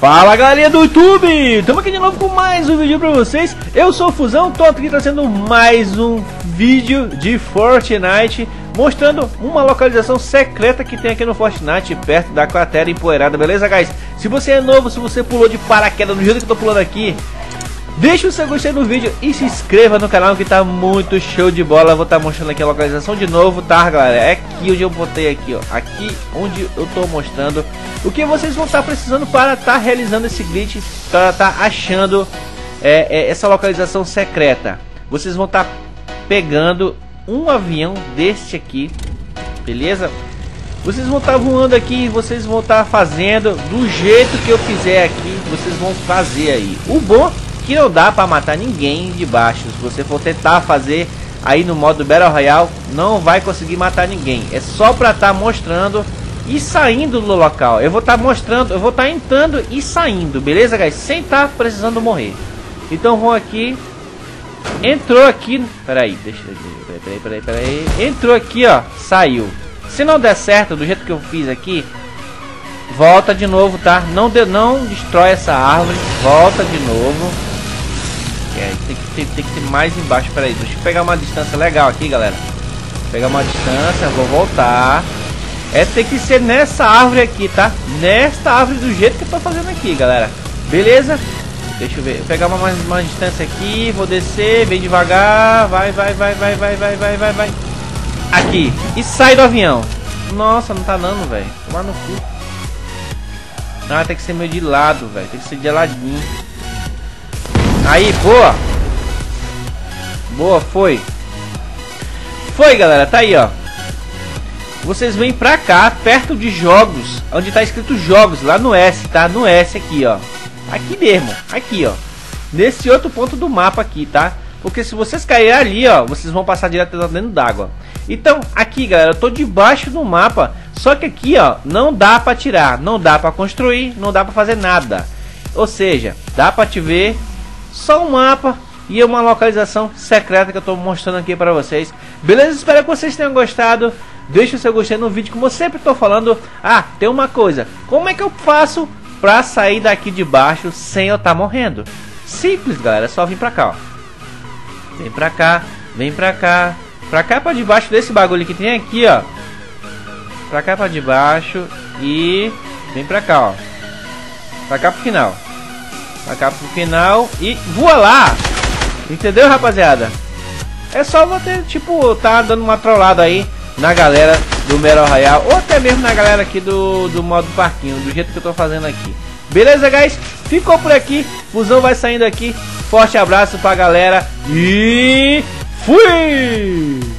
Fala galerinha do YouTube, estamos aqui de novo com mais um vídeo pra vocês Eu sou o Fusão, tô aqui trazendo mais um vídeo de Fortnite Mostrando uma localização secreta que tem aqui no Fortnite Perto da cratera empoeirada, beleza guys? Se você é novo, se você pulou de paraquedas do jeito que eu tô pulando aqui Deixa o seu gostei no vídeo e se inscreva no canal que tá muito show de bola. Vou estar tá mostrando aqui a localização de novo, tá, galera? É aqui onde eu botei aqui, ó. Aqui onde eu tô mostrando o que vocês vão estar tá precisando para estar tá realizando esse glitch, para estar tá achando é, é, essa localização secreta. Vocês vão estar tá pegando um avião deste aqui, beleza? Vocês vão estar tá voando aqui vocês vão estar fazendo do jeito que eu fizer aqui, vocês vão fazer aí. O bom que não dá para matar ninguém de baixo. Se você for tentar fazer aí no modo Battle Royale, não vai conseguir matar ninguém. É só para estar tá mostrando e saindo do local. Eu vou estar tá mostrando, eu vou estar tá entrando e saindo, beleza, guys? Sem estar tá precisando morrer. Então vou aqui. Entrou aqui. Peraí, deixa eu. Peraí, peraí, peraí. Entrou aqui, ó. Saiu. Se não der certo do jeito que eu fiz aqui, volta de novo, tá? Não, de, não destrói essa árvore. Volta de novo. É, tem que, ter, tem que ter mais embaixo. Peraí, deixa eu pegar uma distância legal aqui, galera. Pegar uma distância, vou voltar. É tem que ser nessa árvore aqui, tá? Nesta árvore do jeito que eu tô fazendo aqui, galera. Beleza? Deixa eu ver. Vou pegar uma, mais uma distância aqui, vou descer bem devagar. Vai, vai, vai, vai, vai, vai, vai, vai, vai. Aqui. E sai do avião. Nossa, não tá dando, velho. Tomar no cu. Ah, tem que ser meio de lado, velho. Tem que ser de ladinho. Aí, boa. Boa, foi. Foi, galera. Tá aí, ó. Vocês vêm pra cá, perto de jogos. Onde tá escrito jogos, lá no S, tá? No S aqui, ó. Aqui mesmo. Aqui, ó. Nesse outro ponto do mapa aqui, tá? Porque se vocês caírem ali, ó, vocês vão passar direto dentro d'água. Então, aqui, galera, eu tô debaixo do mapa. Só que aqui, ó, não dá pra tirar, não dá pra construir, não dá pra fazer nada. Ou seja, dá pra te ver só um mapa e uma localização secreta que eu estou mostrando aqui para vocês. Beleza? Espero que vocês tenham gostado. Deixa o seu gostei no vídeo, como eu sempre estou falando. Ah, tem uma coisa. Como é que eu faço para sair daqui de baixo sem eu estar tá morrendo? Simples, galera. É só vir para cá, ó. Vem pra cá, vem pra cá. Pra cá para debaixo desse bagulho que tem aqui, ó. Pra cá para debaixo e vem pra cá, ó. Pra cá pro final. Cá pro final e voa lá! Entendeu, rapaziada? É só você, tipo, tá dando uma trollada aí na galera do Battle Royale ou até mesmo na galera aqui do, do modo parquinho, do jeito que eu tô fazendo aqui. Beleza, guys? Ficou por aqui. Fusão vai saindo aqui. Forte abraço pra galera e fui!